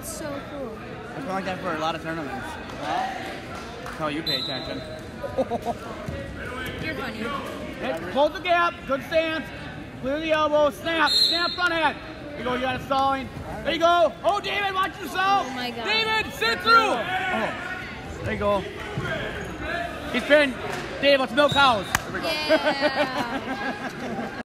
That's so cool. It's been like that for a lot of tournaments. How you pay attention. You're funny. Hey, close the gap, good stance. Clear the elbow, snap, snap front hand. There you go, you got a stalling. There you go. Oh, David, watch yourself. Oh my God. David, sit through. Oh, oh. there you go. He's pinned. Dave, let's milk cows. There we go. Yeah.